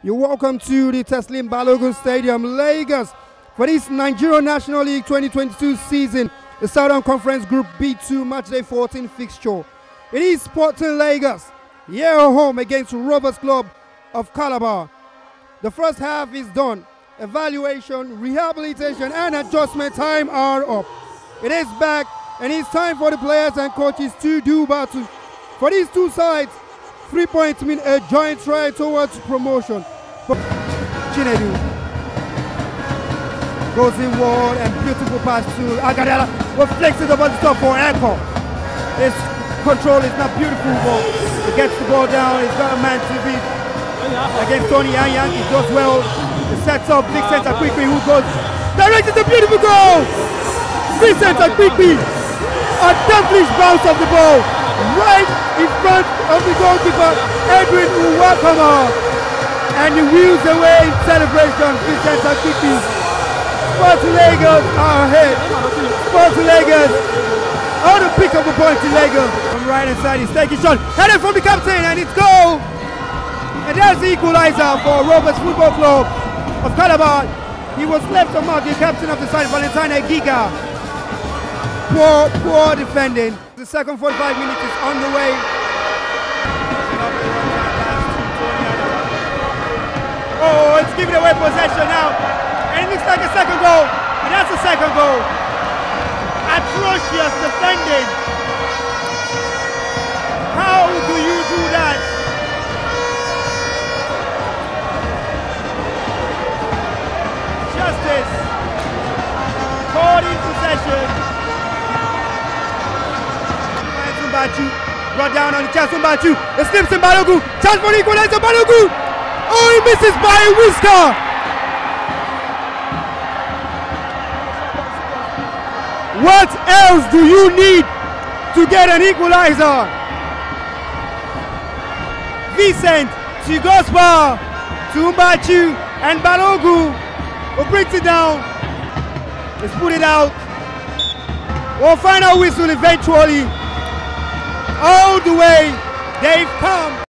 You're welcome to the Teslim Balogun Stadium, Lagos, for this Nigeria National League 2022 season, the Southern Conference Group B2 Matchday 14 fixture. It is Sporting Lagos, here home against Rovers Club of Calabar. The first half is done. Evaluation, rehabilitation, and adjustment time are up. It is back, and it's time for the players and coaches to do battle. For these two sides, three points mean a joint try towards promotion. But Chinedu goes inward and beautiful pass to Agadela. Flicks it over the top for Echo. His control is not beautiful, but he gets the ball down. He's got a man to beat against Tony Anyang. He does well. He sets up Vincent quickly who goes direct to the beautiful goal. Vincent Akiki a devilish bounce of the ball right in front of the goalkeeper, Edwin Uwakama. And he wheels away in celebration, Vincent Akiki. Sports Lagos are ahead. Sports Lagos on the pick up the point to Lagos. From right hand side, he's taking shot. Headed from the captain, and it's goal. And that's the equalizer for Rovers Football Club of Calabar. He was left on mark, the captain of the side, Valentine Giga. Poor, poor defending. The second 45 minutes is on the way. Oh, it's giving away possession now. And it looks like a second goal. And that's a second goal. Atrocious defending. How do you do that? Justice. Caught in possession. Sumbachu brought down on the chest Sumbachu. It slips in Balogu. Chance for the equalizer Balogu. Oh, he misses by a whisker. What else do you need to get an equalizer? Vincent, Chigospa, Tumbachu, and Balogu who brings it down. Let's put it out. We'll final whistle eventually. All the way they've come.